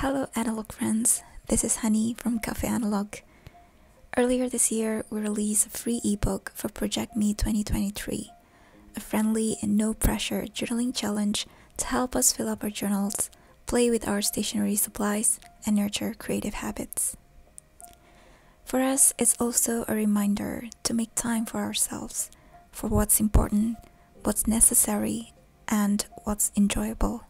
Hello, analog friends. This is Hanny from Cafe Analog. Earlier this year, we released a free ebook for Project Me 2023, a friendly and no pressure journaling challenge to help us fill up our journals, play with our stationery supplies, and nurture creative habits. For us, it's also a reminder to make time for ourselves, for what's important, what's necessary, and what's enjoyable.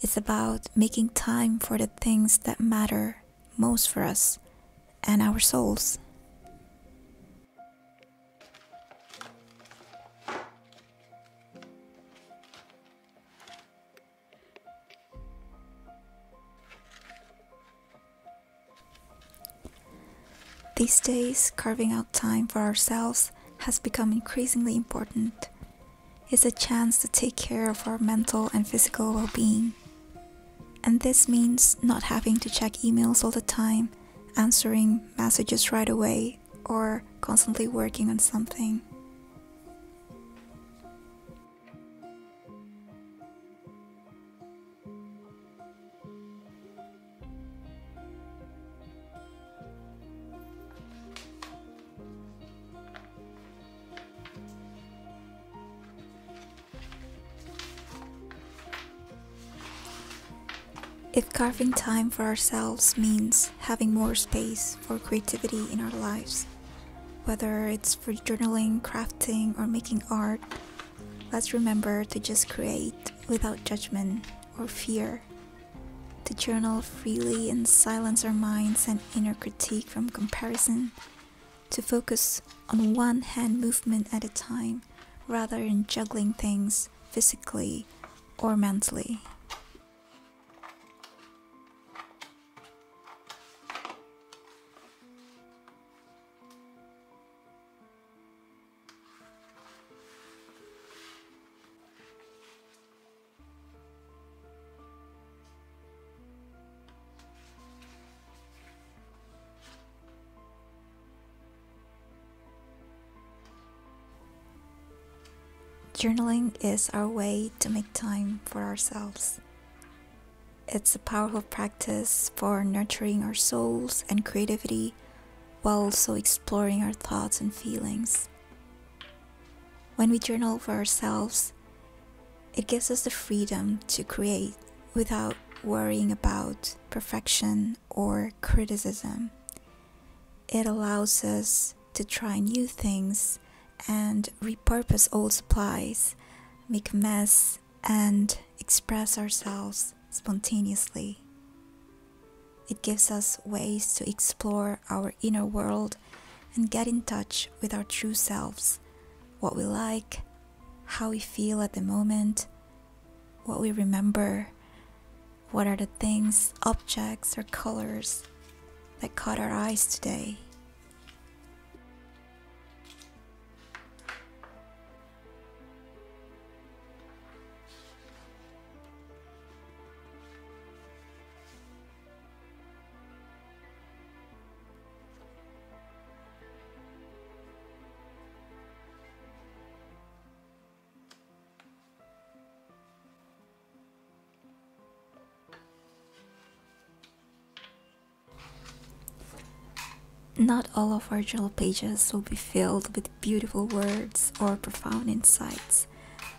It's about making time for the things that matter most for us and our souls. These days, carving out time for ourselves has become increasingly important. It's a chance to take care of our mental and physical well being. And this means not having to check emails all the time, answering messages right away, or constantly working on something. If carving time for ourselves means having more space for creativity in our lives, whether it's for journaling, crafting, or making art, let's remember to just create without judgment or fear. To journal freely and silence our minds and inner critique from comparison. To focus on one hand movement at a time rather than juggling things physically or mentally. Journaling is our way to make time for ourselves. It's a powerful practice for nurturing our souls and creativity while also exploring our thoughts and feelings. When we journal for ourselves, it gives us the freedom to create without worrying about perfection or criticism. It allows us to try new things and repurpose old supplies, make a mess, and express ourselves spontaneously. It gives us ways to explore our inner world and get in touch with our true selves, what we like, how we feel at the moment, what we remember, what are the things, objects, or colors that caught our eyes today. Not all of our journal pages will be filled with beautiful words or profound insights.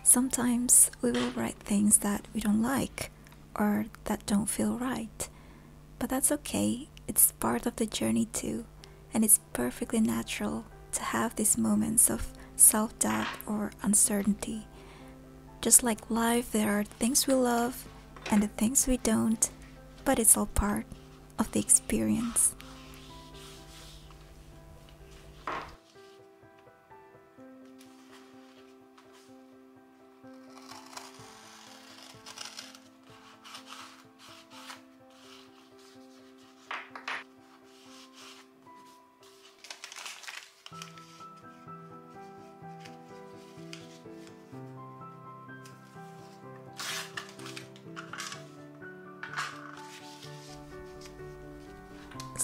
Sometimes we will write things that we don't like or that don't feel right. But that's okay, it's part of the journey too, and it's perfectly natural to have these moments of self doubt or uncertainty. Just like life, there are things we love and the things we don't, but it's all part of the experience.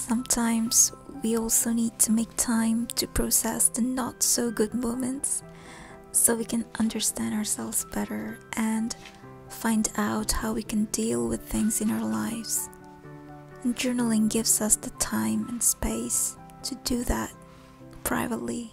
Sometimes we also need to make time to process the not so good moments so we can understand ourselves better and find out how we can deal with things in our lives And journaling gives us the time and space to do that privately.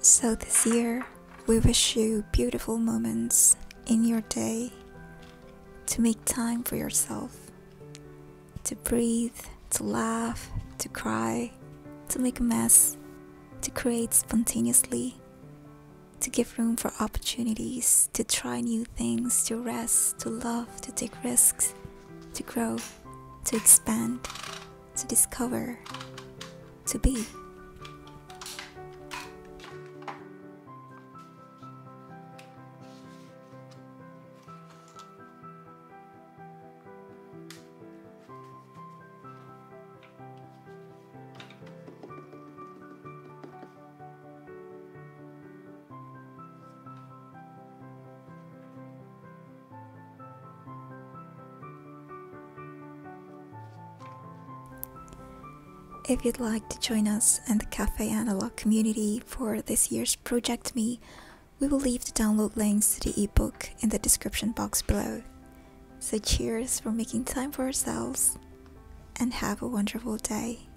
So, this year, we wish you beautiful moments in your day to make time for yourself, to breathe, to laugh, to cry, to make a mess, to create spontaneously, to give room for opportunities, to try new things, to rest, to love, to take risks, to grow, to expand, to discover, to be. If you'd like to join us and the Cafe Analog community for this year's Project Me, we will leave the download links to the ebook in the description box below. So, cheers for making time for ourselves and have a wonderful day.